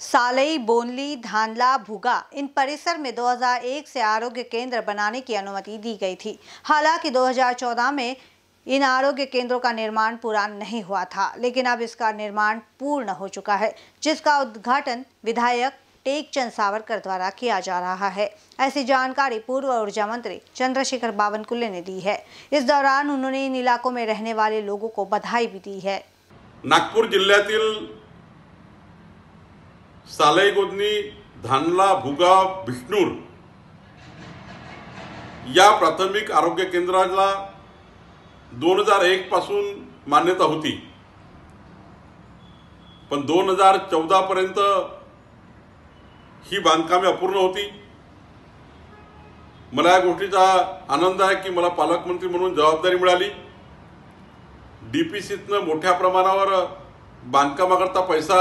सालई, बोनली, धानला, भुगा, इन परिसर में 2001 से आरोग्य केंद्र बनाने की अनुमति दी गई थी। हालाँकि 2014 में इन आरोग्य केंद्रों का निर्माण पूरा नहीं हुआ था, लेकिन अब इसका निर्माण पूर्ण हो चुका है, जिसका उद्घाटन विधायक टेकचंद सावरकर द्वारा किया जा रहा है। ऐसी जानकारी पूर्व ऊर्जा मंत्री चंद्रशेखर बावनकुल्ले ने दी है। इस दौरान उन्होंने इन इलाकों में रहने वाले लोगों को बधाई भी दी है। नागपूर जिल्ह्यातील सालयगोदनी धानला भुगाव बिष्णूर या प्राथमिक आरोग्य केंद्राला दोन हजार एक पासून मान्यता होती. पण दोन हजार चौदा पर्यंत ही बांधकामे अपूर्ण होती. मला या गोष्टीचा आनंद आहे की मला पालकमंत्री म्हणून जबाबदारी मिळाली. डी पी सीतनं मोठ्या प्रमाणावर बांधकामाकरता पैसा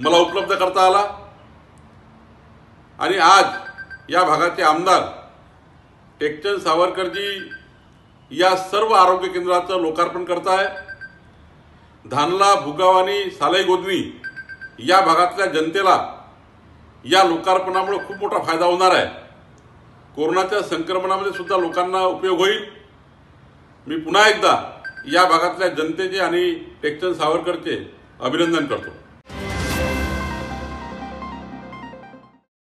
मला उपलब्ध करता आला. आणि आज या भागाचे आमदार टेकचंद सावरकरजी या सर्व आरोग्य केंद्राचं लोकार्पण करताय. धानला भुगाव आणि सालाई गोदनी या भागातल्या जनतेला या लोकार्पणामुळे खूप मोठा फायदा होणार आहे. कोरोनाच्या संक्रमणामध्ये सुद्धा लोकांना उपयोग होईल. मी पुन्हा एकदा या भागातल्या जनतेचे आणि टेकचंद सावरकरचे अभिनंदन करतो.